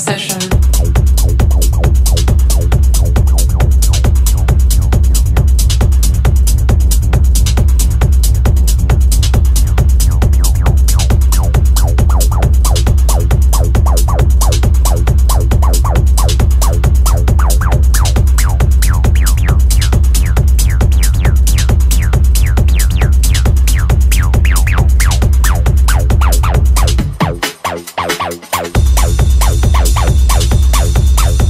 Session. Thank you.